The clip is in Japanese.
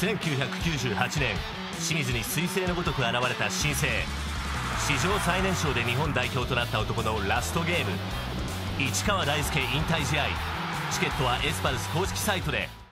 1998年清水に彗星のごとく現れた新星。史上最年少で日本代表となった男のラストゲーム。市川大輔引退試合。チケットはエスパルス公式サイトで。